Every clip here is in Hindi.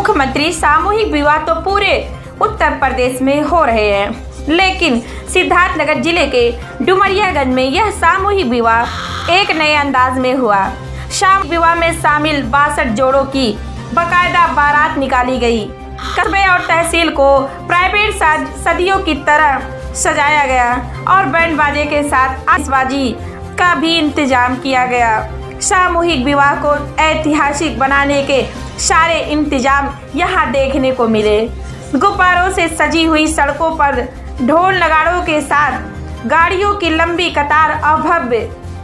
मुख्यमंत्री सामूहिक विवाह तो पूरे उत्तर प्रदेश में हो रहे हैं। लेकिन सिद्धार्थनगर ज़िले के डुमरियागंज में यह सामूहिक विवाह एक नए अंदाज में हुआ। शाम विवाह में शामिल बासठ जोड़ों की बकायदा बारात निकाली गई। कस्बे और तहसील को प्राइवेट सदियों की तरह सजाया गया और बैंड बाजे के साथ आतिशबाजी का भी इंतज़ाम किया गया। सामूहिक विवाह को ऐतिहासिक बनाने के सारे इंतज़ाम यहाँ देखने को मिले। गुब्बारों से सजी हुई सड़कों पर ढोल नगाड़ों के साथ गाड़ियों की लंबी कतार और भव्य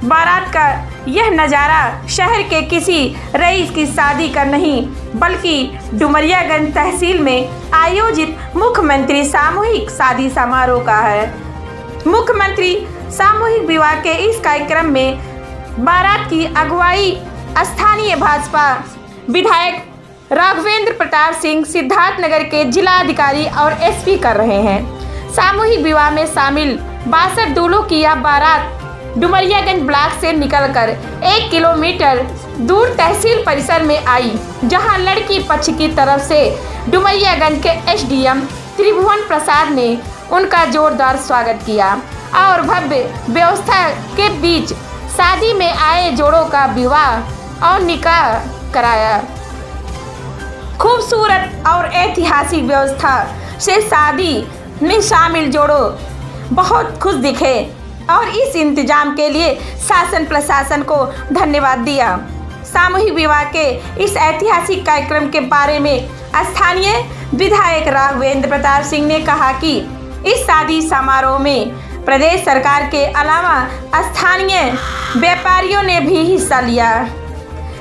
बारात का यह नज़ारा शहर के किसी रईस की शादी का नहीं, बल्कि डुमरियागंज तहसील में आयोजित मुख्यमंत्री सामूहिक शादी समारोह का है। मुख्यमंत्री सामूहिक विवाह के इस कार्यक्रम में बारात की अगुवाई स्थानीय भाजपा विधायक राघवेंद्र प्रताप सिंह सिद्धार्थनगर के जिला अधिकारी और एसपी कर रहे हैं। सामूहिक विवाह में शामिल बासठ दूल्हों की यह बारात डुमरियागंज ब्लॉक से निकलकर एक किलोमीटर दूर तहसील परिसर में आई, जहाँ लड़की पक्ष की तरफ़ से डुमरियागंज के एसडीएम त्रिभुवन प्रसाद ने उनका जोरदार स्वागत किया और भव्य व्यवस्था के बीच शादी में आए जोड़ों का विवाह और निकाह कराया। खूबसूरत और ऐतिहासिक व्यवस्था से शादी में शामिल जोड़ों। बहुत खुश दिखे और इस इंतज़ाम के लिए शासन प्रशासन को धन्यवाद दिया। सामूहिक विवाह के इस ऐतिहासिक कार्यक्रम के बारे में स्थानीय विधायक राघवेंद्र प्रताप सिंह ने कहा कि इस शादी समारोह में प्रदेश सरकार के अलावा स्थानीय व्यापारियों ने भी हिस्सा लिया।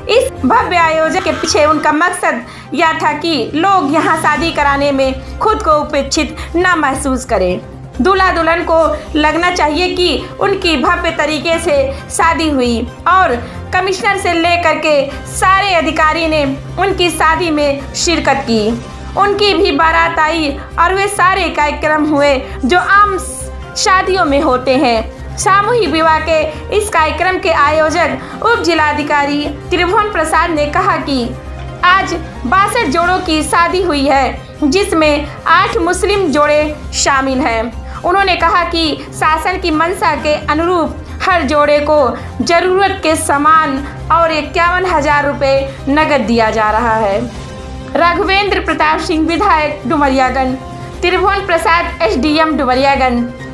इस भव्य आयोजन के पीछे उनका मकसद यह था कि लोग यहाँ शादी कराने में खुद को उपेक्षित न महसूस करें। दूल्हा दुल्हन को लगना चाहिए कि उनकी भव्य तरीके से शादी हुई और कमिश्नर से लेकर के सारे अधिकारी ने उनकी शादी में शिरकत की। उनकी भी बारात आई और वे सारे कार्यक्रम हुए जो आम शादियों में होते हैं। सामूहिक विवाह के इस कार्यक्रम के आयोजक उप जिलाधिकारी त्रिभुवन प्रसाद ने कहा कि आज बासठ जोड़ों की शादी हुई है, जिसमें आठ मुस्लिम जोड़े शामिल हैं। उन्होंने कहा कि शासन की मंशा के अनुरूप हर जोड़े को ज़रूरत के समान और इक्यावन हज़ार रुपये नगद दिया जा रहा है। राघवेंद्र प्रताप सिंह, विधायक डुमरियागंज, त्रिभुवन प्रसाद, एसडीएम डुमरियागंज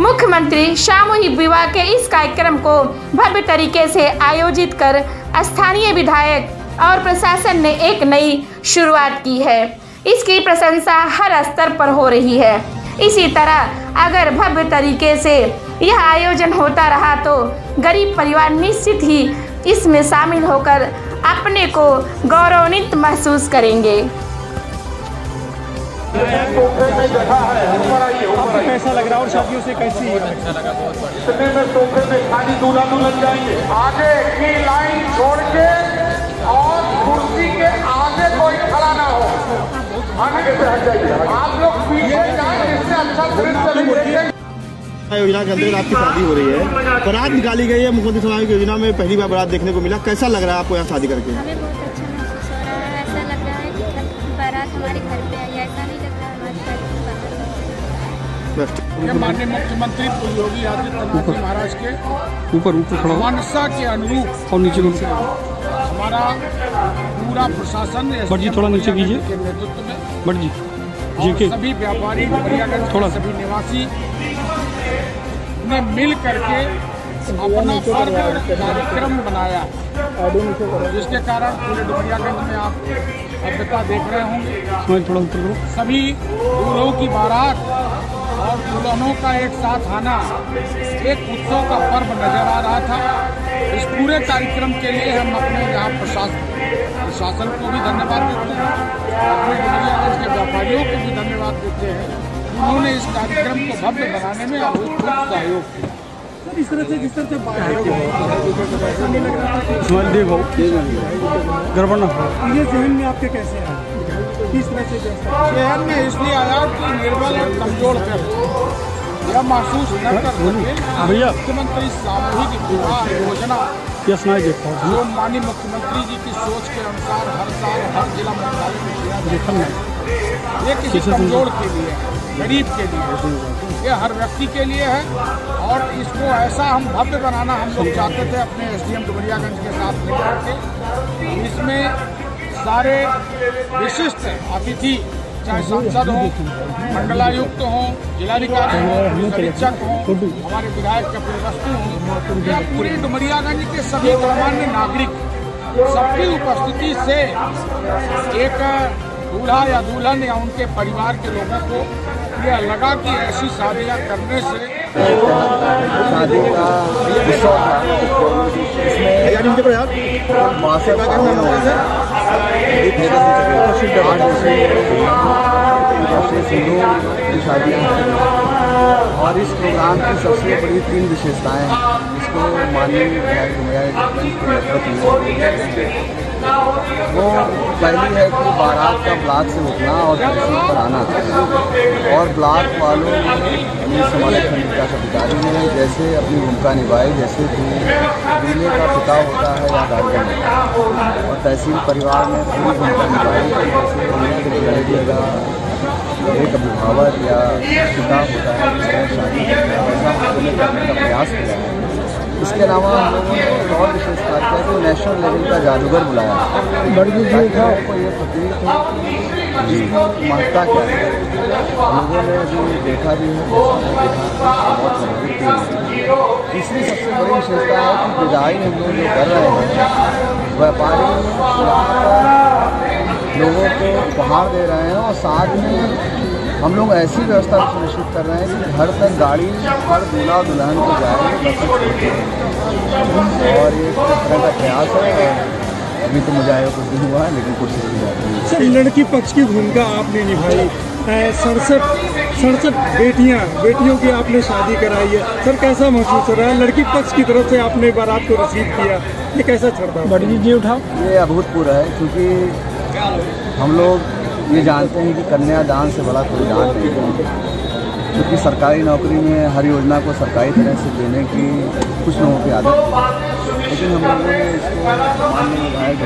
मुख्यमंत्री सामूहिक विवाह के इस कार्यक्रम को भव्य तरीके से आयोजित कर स्थानीय विधायक और प्रशासन ने एक नई शुरुआत की है। इसकी प्रशंसा हर स्तर पर हो रही है। इसी तरह अगर भव्य तरीके से यह आयोजन होता रहा तो गरीब परिवार निश्चित ही इसमें शामिल होकर अपने को गौरवान्वित महसूस करेंगे। आपको कैसा लग रहा है और शादियों से कैसी है? इतने में सोफे में खाली दूल्हा दुल्हन जाएँगे। आगे की लाइन छोड़ के और कुर्सी के आगे कोई खड़ा ना हो। आगे से हट जाइए। आप लोग पीछे जाए इससे अच्छा दृश्य देखेंगे योजना के अंतर्गत आपकी शादी हो रही है। बारात निकाली गई है मुख्यमंत्री समाज योजना में पहली बार बारात देखने को मिला। कैसा लग रहा है आपको यहाँ शादी करके? माननीय मुख्यमंत्री योगी आदित्यनाथ महाराज के ऊपर ऊपर खड़ा मनसा के अनुरूप और नीचे हमारा पूरा प्रशासन बट जी थोड़ा नीचे कीजिए। नेतृत्व में बट जी जी के सभी व्यापारी थोड़ा। सभी निवासी ने मिल करके अपना पर्व कार्यक्रम बनाया। जिसके कारण पूरे डुमरियागंज में आप भव्यता देख रहे होंगे। थोड़ा ऊपर सभी दूल्हों की बारात और दुल्हनों का एक साथ आना एक उत्सव का पर्व नज़र आ रहा था। इस पूरे कार्यक्रम के लिए हम अपने यहाँ प्रशासन प्रशासन को भी धन्यवाद देते हैं। अपने डुमरियागंज के व्यापारियों को भी धन्यवाद देते हैं। उन्होंने इस कार्यक्रम को भव्य बनाने में अभूतपूर्व सहयोग किया। इस तरह से जिस तरह से गड़बड़ ना हो ये जहन में आपके कैसे आया किस तरह से शहर में इसलिए आया कि निर्बल और कमज़ोर व्यक्ति यह महसूस न कर सके भैया। मुख्यमंत्री सामूहिक विवाह योजना। है। जो माननीय मुख्यमंत्री जी की सोच के अनुसार हर साल हर जिला मुख्यालय में किया ये किसी कमज़ोर के लिए है गरीब के लिए ये हर व्यक्ति के लिए है और इसको ऐसा हम भव्य बनाना हम लोग चाहते थे अपने एस डी एम डुमरियागंज के साथ मिलकर के इसमें सारे विशिष्ट अतिथि, चाहे सांसद हों, मंडलायुक्त हों, जिलाधिकारी हों पुलिस हो, हमारे विधायक के वस्तु हों, या पूरे डुमरियागंज के सभी गणमान्य नागरिक, सबकी उपस्थिति से एक दूल्हा या दुल्हन या उनके परिवार के लोगों को यह लगा कि ऐसी शादियाँ करने से शादी का उत्सव था इसमें सिंधु की शादी और इस प्रोग्राम की सबसे बड़ी तीन विशेषताएँ हैं इसको माननीय विधायक विधायक के नेतृत्व में वो पहली है कि बारात का ब्लॉक से उठना और तहसील पर आना। और ब्लॉक वालों ने अपनी समाज खंडिता का अधिकारी ने जैसे अपनी भूमिका निभाई, जैसे कि दूल्हे का पिता होता है या गार्जियन और तहसील परिवार ने पूरी भूमिका निभाई जैसे का एक अभिभावक या पिता होता है शादी का प्रयास किया है। इसके अलावा हम लोगों ने एक और विशेष बात किया कि नेशनल लेवल का जादूगर बुलाया। ताकि लोगों को ये प्रतीत हो? कि महत्ता क्या है लोगों ने अभी देखा भी है बहुत तीसरी सबसे बड़ी विशेषता है कि विदाई हम लोग जो कर रहे हैं व्यापारी यहाँ पर लोगों को उपहार दे रहे हैं और साथ में हम लोग ऐसी व्यवस्था सुनिश्चित कर रहे हैं कि घर तक गाड़ी हर दूल्हा दुल्हन को जाए और ये तरह का प्रयास है अभी तो मुझे आया कुछ दिन हुआ है लेकिन कोशिश की जाती है। सर लड़की पक्ष की भूमिका आपने निभाई। सड़सठ सड़सठ बेटियाँ बेटियों की आपने शादी कराई है। सर कैसा महसूस हो रहा है? लड़की पक्ष की तरफ़ से आपने बारात को रिसीव किया। ये कैसा रहा है बड़ी जी उठाओ। ये अभूतपूर्व है क्योंकि हम लोग ये जानते हैं कि कन्यादान से बड़ा कोई दान नहीं है। क्योंकि सरकारी नौकरी में हर योजना को सरकारी तरह से देने की कुछ लोगों की आदत लेकिन हम लोगों ने इसको मान्य विधायक